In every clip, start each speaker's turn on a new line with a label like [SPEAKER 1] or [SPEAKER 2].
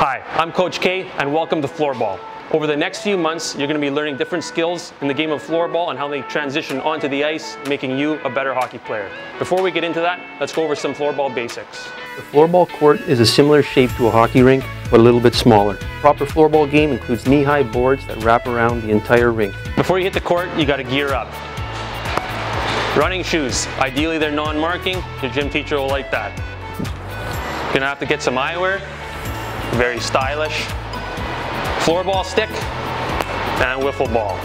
[SPEAKER 1] Hi, I'm Coach K and welcome to Floorball. Over the next few months, you're going to be learning different skills in the game of floorball and how they transition onto the ice, making you a better hockey player. Before we get into that, let's go over some floorball basics.
[SPEAKER 2] The floorball court is a similar shape to a hockey rink, but a little bit smaller. Proper floorball game includes knee-high boards that wrap around the entire rink.
[SPEAKER 1] Before you hit the court, you got to gear up. Running shoes, ideally they're non-marking, your gym teacher will like that. You're gonna have to get some eyewear, very stylish. Floorball stick and wiffle ball.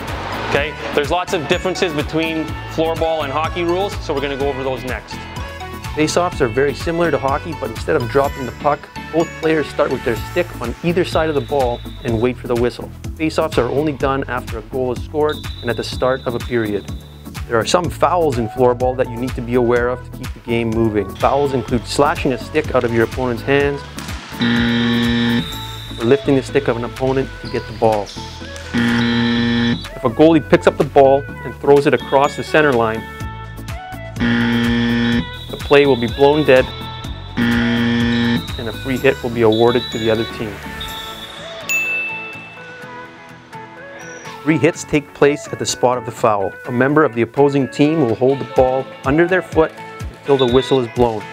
[SPEAKER 1] Okay, there's lots of differences between floorball and hockey rules, so we're gonna go over those next.
[SPEAKER 2] Face-offs are very similar to hockey, but instead of dropping the puck, both players start with their stick on either side of the ball and wait for the whistle. Face-offs are only done after a goal is scored and at the start of a period. There are some fouls in floorball that you need to be aware of to keep the game moving. Fouls include slashing a stick out of your opponent's hands, Mm. lifting the stick of an opponent to get the ball. If a goalie picks up the ball and throws it across the center line, the play will be blown dead and a free hit will be awarded to the other team. Free hits take place at the spot of the foul. A member of the opposing team will hold the ball under their foot until the whistle is blown.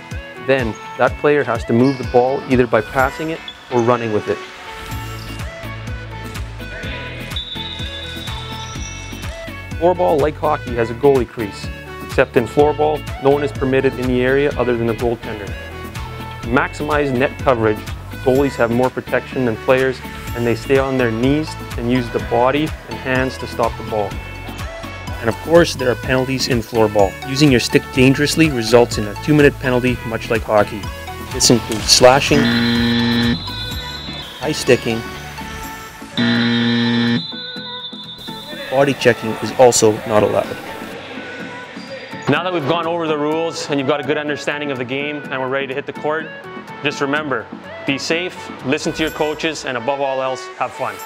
[SPEAKER 2] Then, that player has to move the ball either by passing it or running with it. Floorball, like hockey, has a goalie crease, except in floorball, no one is permitted in the area other than the goaltender. To maximize net coverage, goalies have more protection than players and they stay on their knees and use the body and hands to stop the ball. And of course, there are penalties in floorball. Using your stick dangerously results in a two minute penalty, much like hockey. This includes slashing, high sticking, body checking is also not allowed.
[SPEAKER 1] Now that we've gone over the rules and you've got a good understanding of the game and we're ready to hit the court, just remember, be safe, listen to your coaches, and above all else, have fun.